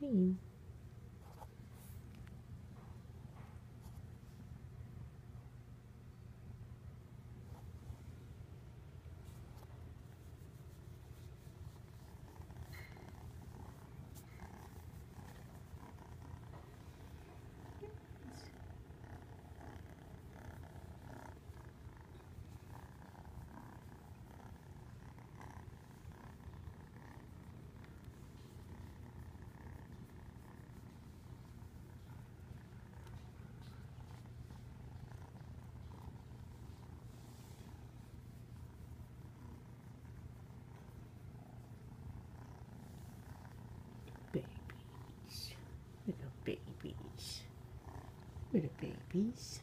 cream. Babies. Little babies.